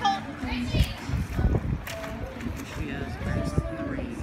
She has in the rings.